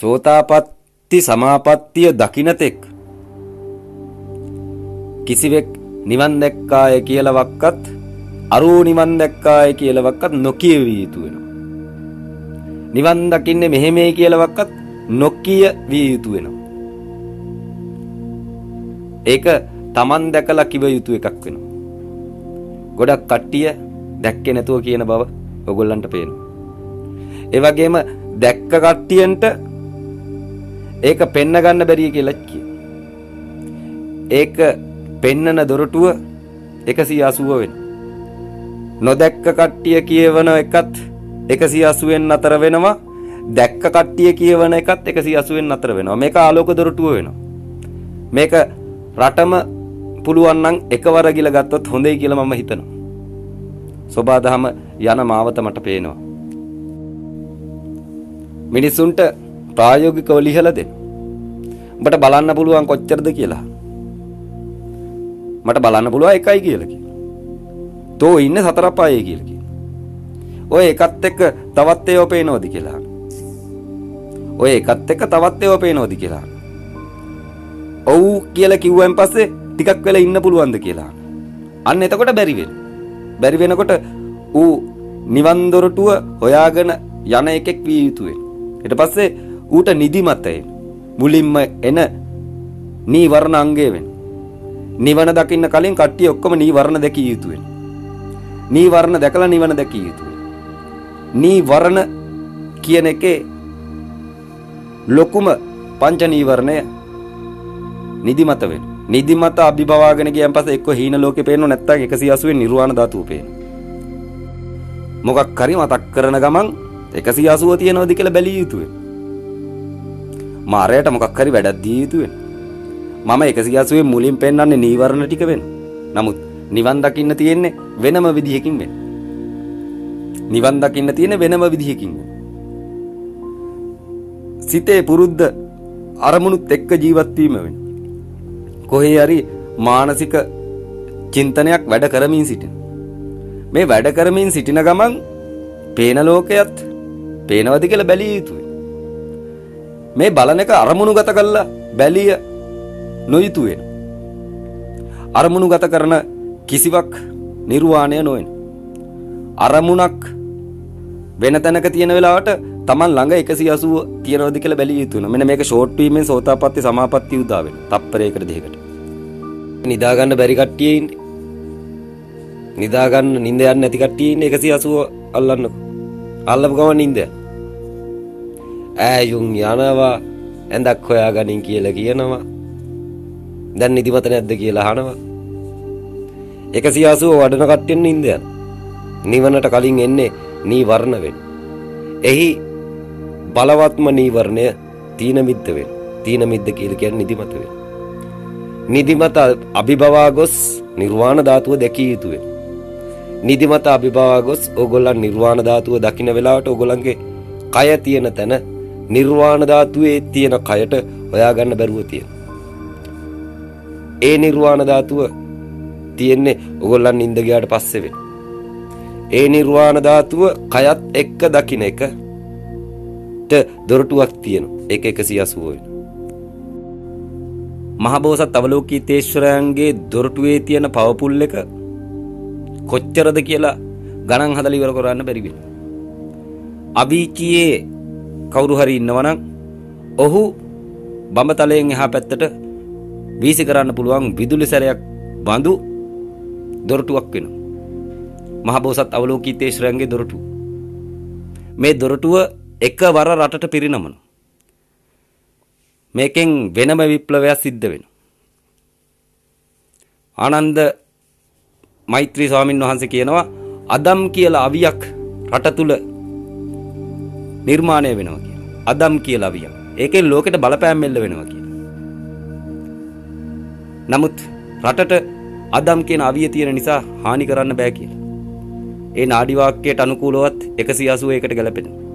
සෝතාපට්ටි සමාපත්තිය දකින්නතෙක් කිසිවෙක් නිවන් දැක්කාය කියලාවක්වත් අරූ නිවන් දැක්කාය කියලාවක්වත් නොකියවිය යුතු වෙනවා. නිවන් දකින්නේ මෙහෙමයි කියලාවක්වත් නොකිය විය යුතු වෙනවා. ඒක Taman දැකලා කිව යුතු එකක් වෙනවා. ගොඩක් කට්ටිය දැක්කේ නැතුව කියන බව ඔයගොල්ලන්ට පේනවා. ඒ වගේම දැක්ක කට්ටියන්ට ඒක පෙන්න ගන්න බැරිය කියලා කිය. ඒක පෙන්නන දොරටුව 180 වෙන. නොදැක්ක කට්ටිය කියවන එකත් 180න් අතර වෙනවා. දැක්ක කට්ටිය කියවන එකත් 180න් අතර වෙනවා. මේක ආලෝක දොරටුව වෙනවා. මේක රටම පුළුවන් නම් එකවර ගිල ගත්තොත් හොඳයි කියලා මම හිතනවා. සෝබාදහම යන මාවත මට පේනවා. මිනිසුන්ට ප්‍රායෝගිකව ලිහලා දෙන්න. උඹට බලන්න පුළුවන් කොච්චරද කියලා. මට බලන්න පුළුවන් එකයි කියලා කියනවා. තෝ ඉන්නේ සතර පායේ කියලා කියනවා. ඔය එකත් එක්ක තවත් ඒවා පේනවද කියලා. ඔය එකත් එක්ක තවත් ඒවා පේනවද කියලා. ඔව් කියලා කිව්වන් පස්සේ ටිකක් වෙලා ඉන්න පුළුවන්ද කියලා. අන්න එතකොට බැරි වෙන. බැරි වෙනකොට ඌ නිවන් දොරටුව හොයාගෙන යන එකෙක් විය යුතු වෙන. ඊට පස්සේ ඌට නිදිමතය මුලින්ම එන නීවරණ අංගය වෙන. නිවන දකින්න කලින් කට්ටිය ඔක්කොම නීවරණ දැකිය යුතු වෙන. නීවරණ දැකලා නිවන දැකිය යුතු වෙන. නීවරණ කියන එකේ ලොකුම පංච නීවරණය නිදිමත වෙන. නිදිමත අභිභවාගෙන ගියන් පස්සේ එක්ක හීන ලෝකේ පේනව නැත්තම් 180 නිර්වාණ ධාතුව පේනවා. මොකක් හරි මතක් කරන ගමන් 180 තියනවද කියලා බැලිය යුතුයි. මාරයට මොකක් හරි වැඩක් දිය යුතුයි. මම 180 මුලින් පෙන්වන්නේ නීවරණ ටික වෙන. නමුත් නිවන් දකින්න තියෙන්නේ වෙනම විදිහකින් වෙන. නිවන් දකින්න තියෙන වෙනම විදිහකින් වෙන. සිතේ පුරුද්ද අරමුණුත් එක්ක ජීවත් වීම වෙන. කොහේ හරි මානසික චින්තනයක් වැඩ කරමින් සිටින. මේ වැඩ කරමින් සිටින ගමන් පේන ලෝකයත් පේනවද කියලා බැලිය යුතුයි. මේ බලන එක අරමුණු ගත කරලා බැලිය නොයුතු වෙන. අරමුණු ගත කරන කිසිවක් නිර්වාණය නොවන. අරමුණක් වෙන තැනක තියෙන වෙලාවට Taman ළඟ 180 තියනවද කියලා බැලිය යුතු වෙනවා. මෙන්න මේක ෂෝට් වීමෙන් සෝතාපට්ටි සමාපatti උදා වෙනවා. තප්පරයකට දෙකකට. නිදා ගන්න බැරි කට්ටිය ඉන්නේ. නිදා ගන්න නිින්ද යන්නේ නැති කට්ටිය ඉන්නේ 180 අල්ලන්නකො. අල්ලපු ගමන් නිින්ද ඈයුන් යනවා ඇඳක් හොයාගනින් කියලා කියනවා. දැන් නිදිමත නැද්ද කියලා අහනවා. 180 වඩන කට්ටියන් නිින්ද යන. නිවනට කලින් එන්නේ නීවරණ වෙන. එහි බලවත්ම නීවරණය තීන මිද්ද වෙන. තීන මිද්ද කියලා කියන්නේ නිදිමත වෙන. නිදිමත අභිභවා ගොස් නිර්වාණ ධාතුව දැකිය යුතුය. නිදිමත අභිභවා ගොස් ඕගොල්ලන් නිර්වාණ ධාතුව දකින්න වෙලාවට ඕගොල්ලන්ගේ කය තියෙන තැන නිර්වාණ ධාතුවේ තියෙන කයට හොයාගන්න බැරුව තියෙන. ඒ නිර්වාණ ධාතුව තියෙන්නේ ඕගොල්ලන් නිින්ද ගියාට පස්සේ වෙන. ඒ නිර්වාණ ධාතුව කයත් එක්ක දකින්න එක දොරටුවක් තියෙනවා. ඒක 180 වෙන. මහබෝසත් අවලෝකීතේශ්වරයන්ගේ දොරටුවේ තියෙන පවපුල් එක කොච්චරද කියලා ගණන් හදලා ඉවර කරන්න බැරි වෙනවා. අවීචියේ කවුරු හරි ඉන්නවනම් ඔහු බඹතලයෙන් එහා පැත්තට වීසි කරන්න පුළුවන් විදුලි සැරයක් බඳු දොරටුවක් වෙනවා. මහබෝසත් අවලෝකීතේශ්වරයන්ගේ දොරටුව. මේ දොරටුව එකවර රටට පිරිනමනවා. මේකෙන් වෙනම විප්ලවයක් සිද්ධ වෙන. ආනන්ද මෛත්‍රී ස්වාමීන් වහන්සේ කියනවා අදම් කියලා අවියක් රට තුල නිර්මාණය වෙනවා කියලා. අදම් කියලා අවියක්. ඒකෙන් ලෝකෙට බලපෑම් එල්ල වෙනවා කියලා. නමුත් රටට අදම් කියන අවිය තියෙන නිසා හානි කරන්න බෑ කියලා. ඒ නාඩි වාක්‍යයට අනුකූලවත් 181කට ගැලපෙනවා.